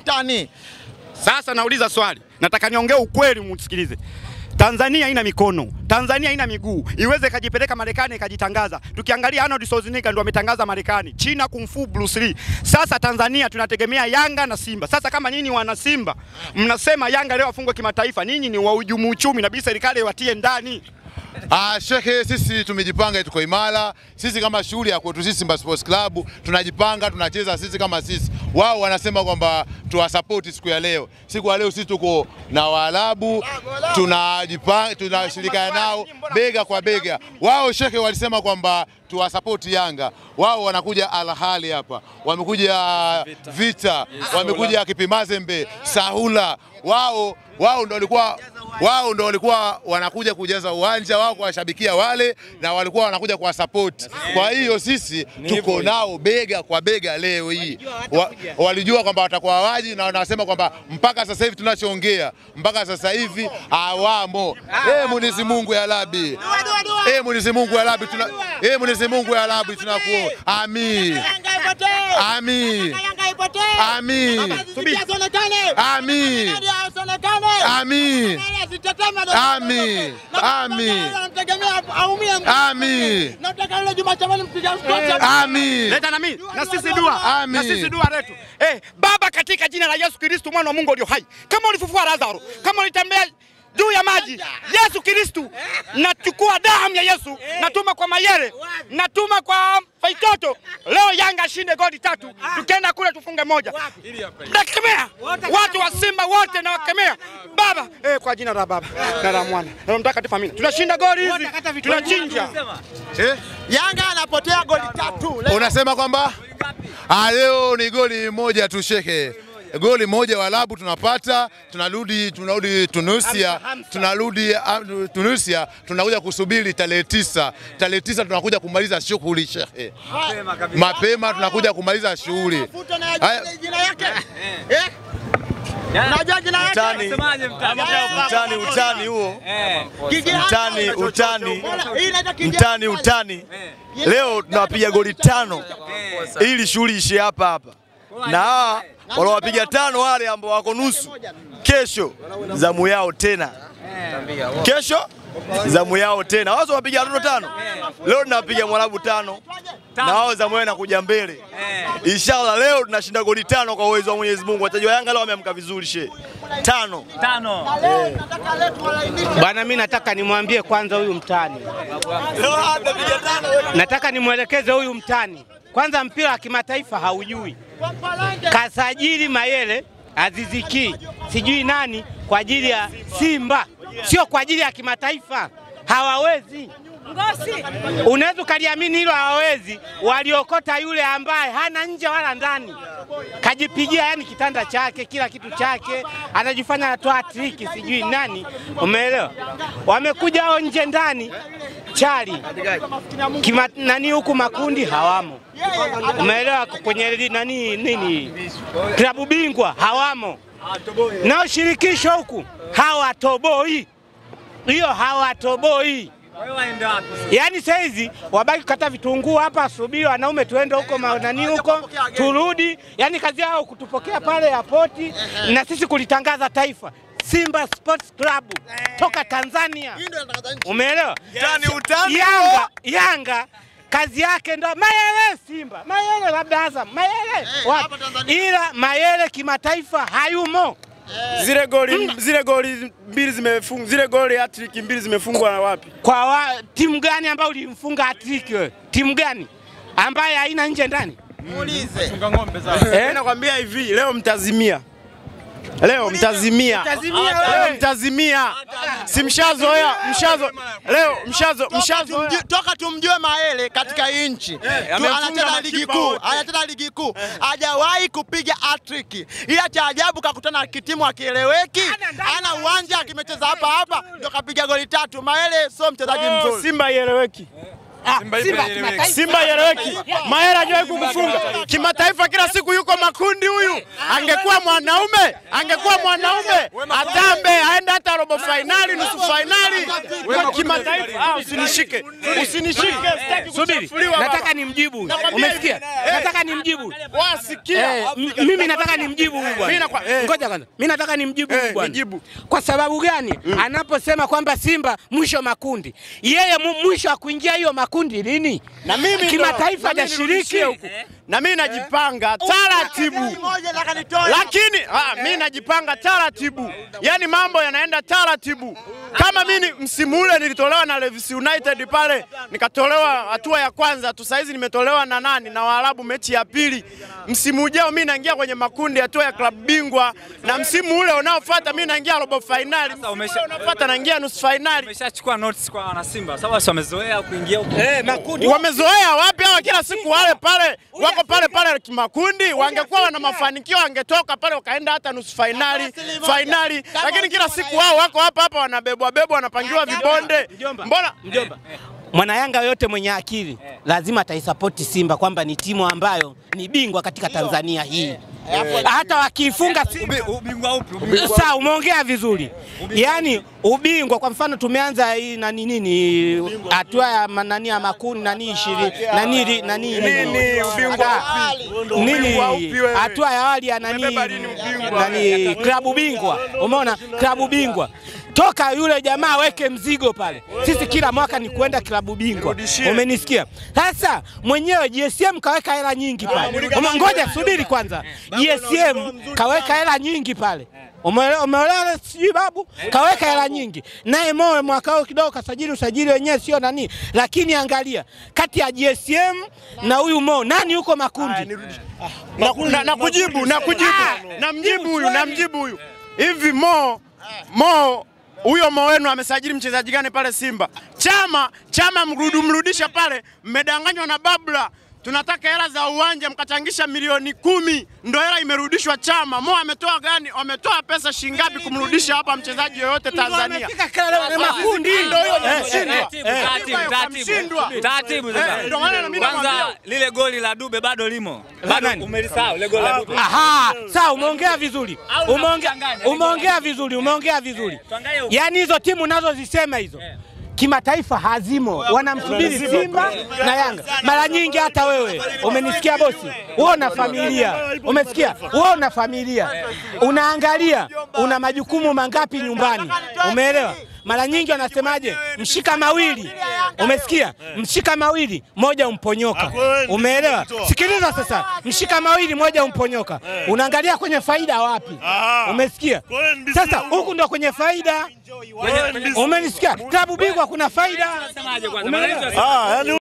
mtani. Sasa nauliza swali, nataka niongee ukweli, msikilize. Tanzania ina mikono, Tanzania ina miguu, iweze kajipeleka Marekani ikajitangaza. Tukiangalia Arnold Schwarzenegger ndo ametangaza Marekani, China kung fu Bruce Lee. Sasa Tanzania tunategemea Yanga na Simba. Sasa kama nyinyi wana Simba mnasema Yanga leo afungwe kimataifa, ninyi ni wahujumu uchumi, na bii serikali watie ndani. Ah, shekhe, sisi tumejipanga, tuko imara. Sisi kama shughuli ya kwetu sisi Simba Sports Club tunajipanga, tunacheza sisi kama sisi. Wao wanasema kwamba tuwasapoti siku ya leo. Siku ya leo sisi tuko na Waarabu, tunajipanga, tunashirikiana nao bega kwa bega. Wao shekhe walisema kwamba tuwasapoti Yanga. Wao wanakuja Al Ahly hapa, wamekuja Vita, Vita. Yes. wamekuja Kipimazembe, Sahula. Wao wao ndio walikuwa wao ndio walikuwa wanakuja kujaza uwanja wao kuwashabikia wale, na walikuwa wanakuja kwa support. Kwa hiyo sisi tuko nao bega kwa bega leo hii. Wa, walijua kwamba watakuwa waji na wanasema kwamba mpaka sasa hivi tunachoongea mpaka sasa hivi awamo. Eh, Mwenyezi Mungu ya Rabbi, eh, Mwenyezi Mungu ya Rabbi, tuna eh, Mwenyezi Mungu ya Rabbi, tunakuomba amin, amin, amin, amin, amin. Amin. mpiga sponsor ami Leta na mimi. Na sisi dua. na sisi dua letu. Eh, Baba, katika jina la Yesu Kristo mwana wa Mungu ulio hai, kama ulifufua Lazaro, kama ulitembea juu ya maji, Yesu Kristu, nachukua damu ya Yesu, natuma kwa mayere natuma kwa Faitoto, Yanga ashinde goli tatu, tukienda kule tufunge moja. Nakemea watu wa Simba wote na wakemea Baba, eh, kwa jina la Baba. Na la Mwana. Na Mtakatifu, amina. Tunashinda goli hizi, tunachinja. Eh? Yanga anapotea goli tatu. Unasema kwamba? Ah, leo ni goli moja tu shekhe. Goli moja Waarabu tunapata, tunarudi tunarudi Tunisia, tunarudi ah, Tunisia, tunakuja kusubiri tarehe tisa. Tarehe tisa tunakuja kumaliza shughuli shehe, mapema tunakuja kumaliza shughuli. Mafuta na Haya. jina yake. Eh? Jina yake? Utani, utani, utani huo, utani, utani, mtani, utani. Leo tunawapiga goli tano. Ili shughuli ishe hapa hapa, na hawa waliowapiga tano wale ambao wako nusu, kesho zamu yao tena, kesho zamu yao tena. Wao wapiga watoto tano, leo tunapiga Mwarabu tano na wao zamu yao inakuja mbele. Inshallah leo tunashinda goli tano kwa uwezo wa Mwenyezi Mungu. Wachezaji wa Yanga leo wameamka vizuri she, tano Tano. leo. Bwana, mimi nataka nimwambie kwanza huyu mtani, leo hatapiga tano. nataka nimwelekeze huyu mtani kwanza, mpira wa kimataifa haujui. Kasajili Mayele, Aziziki, sijui nani kwa ajili ya Simba, sio kwa ajili ya kimataifa. Hawawezi. Unaweza ukaliamini hilo, hawawezi. Waliokota yule ambaye hana nje wala ndani, kajipigia yani kitanda chake kila kitu chake, anajifanya anatoa triki sijui nani, umeelewa? Wamekuja hao nje ndani chali Kima, nani huku makundi? Hawamo, umeelewa? Kwenye nani nini? Klabu bingwa? Hawamo, nao shirikisho huku? Hawatoboi, hiyo hawatoboi. Yaani saizi wabaki kata vitunguu hapa, subiri wanaume tuende huko nani huko turudi. Yaani kazi yao kutupokea pale airport na sisi kulitangaza taifa Simba Sports Club toka Tanzania, Hii ndio inatangaza nchi. umeelewa? Yani utani. Yanga, Yanga kazi yake ndo Mayele Simba, Mayele labda Azam, Mayele wapi? Ila Mayele kimataifa hayumo. Zile goli zile goli mbili zimefungwa, zile goli hat-trick mbili zimefungwa na wapi? Kwa wa, timu gani ambayo ulimfunga hattrick wewe? Timu gani ambaye haina nje ndani? Muulize. Eh, nakwambia hivi, leo mtazimia. Leo mtazimia. Mtazimia Leo mtazimia. Si mshazoea, mshazo. Leo mshazo, mshazo tumjue- Toka tumjue Maele katika hii nchi anacheza ligi kuu, anacheza ligi kuu, hajawahi kupiga hat-trick. Ila cha ajabu kakutana na kitimu akieleweki, ana uwanja kimecheza hapa hapa, ndio kapiga goli tatu. Maele sio mchezaji Oh, mzuri. Simba ieleweki. Ah, Simba ieleweki. Mahera hajawahi kukufunga kimataifa, kila siku yuko makundi. Huyu angekuwa mwanaume, angekuwa mwanaume atambe, aende hata robo fainali, nusu fainali kwa kimataifa. Ah, usinishike, usinishike, Subiri, nataka nimjibu. Umesikia? eh. Nataka nimjibu. Wasikia Eh, mimi nataka nimjibu bwana. nakwa- eh. Ngoja kwanza. Mimi nataka nimjibu Eh, huyu bwana. nijibu. Kwa sababu gani? Anaposema kwamba Simba mwisho makundi. Yeye mwisho wa kuingia hiyo makundi lini? na mimi kimataifa na mimi hajashiriki. nirudishie huku. na mimi najipanga taratibu Moja nataka nitoe. Lakini ah, mi najipanga taratibu, yani mambo yanaenda taratibu. Kama mimi msimu ule nilitolewa na Levis United pale, nikatolewa hatua ya kwanza tu, saizi nimetolewa na nani na Waarabu mechi ya pili. Msimu ujao mimi naingia kwenye makundi hatua ya klabu bingwa, na msimu ule unaofuata mi naingia robo fainali, unaofuata naingia nusu fainali. Umeshachukua notes kwa wana Simba sababu si wamezoea kuingia huko. Eh, makundi. Wamezoea wapi hawa? Kila siku wale pale wako pale pale kimakundi. Wangekuwa wana mafanikio, wangetoka pale wakaenda hata nusu fainali, fainali, lakini kila siku wao wako hapa hapa, wanabebwa bebwa, wanapangiwa vibonde. Mbona? Mjomba. Mwana Yanga yote mwenye akili lazima ataisapoti Simba kwamba ni timu ambayo ni bingwa katika Tanzania hii. Hata wakifunga Sawa, umeongea vizuri. yani ubingwa kwa mfano tumeanza hii nani nini hatua ya nani ya makuni nani ishirini nani Nini, hatua ya awali ya nani nani klabu bingwa. Umeona klabu bingwa toka yule jamaa aweke mzigo pale. Sisi kila mwaka ni kwenda klabu bingwa. Umenisikia? Sasa mwenyewe GSM kaweka hela nyingi pale. Ume- Ngoja subiri kwanza. GSM kaweka hela nyingi pale. umeolewa sijui babu kaweka hela nyingi. Naye Moyo mwaka huu kidogo kasajili usajili wenyewe sio nani. Lakini angalia kati ya GSM na huyu Mo nani yuko makundi? na, na kujibu na kujibu Ah, na mjibu huyu na mjibu huyu hivi Mo Mo huyo Mowenu amesajili mchezaji gani pale Simba? Chama Chama mrudumrudisha pale, mmedanganywa na Babla. Tunataka hela za uwanja mkachangisha milioni kumi, ndo hela imerudishwa Chama. Mo ametoa gani? Wametoa pesa shingapi kumrudisha hapa mchezaji yoyote Tanzania? Eh. Eh, Kwanza lile goli la Dube bado limo. Bado umelisahau lile goli la Dube. Aha, sawa, umeongea vizuri, umeongea vizuri, umeongea vizuri. tuangalie. Yaani hizo timu nazozisema hizo kimataifa hazimo, wanamsubiri Simba na Yanga. Mara nyingi hata wewe umenisikia bosi, wewe una familia, umesikia? Wewe una familia, unaangalia una majukumu mangapi nyumbani, umeelewa? Mara nyingi wanasemaje, mshika mawili, umesikia? Mshika mawili, moja umponyoka, umeelewa? Sikiliza sasa, mshika mawili, moja umponyoka, unaangalia kwenye faida wapi, umesikia? Sasa huku ndo kwenye faida, umenisikia? Klabu bingwa kuna faida, Umeelewa?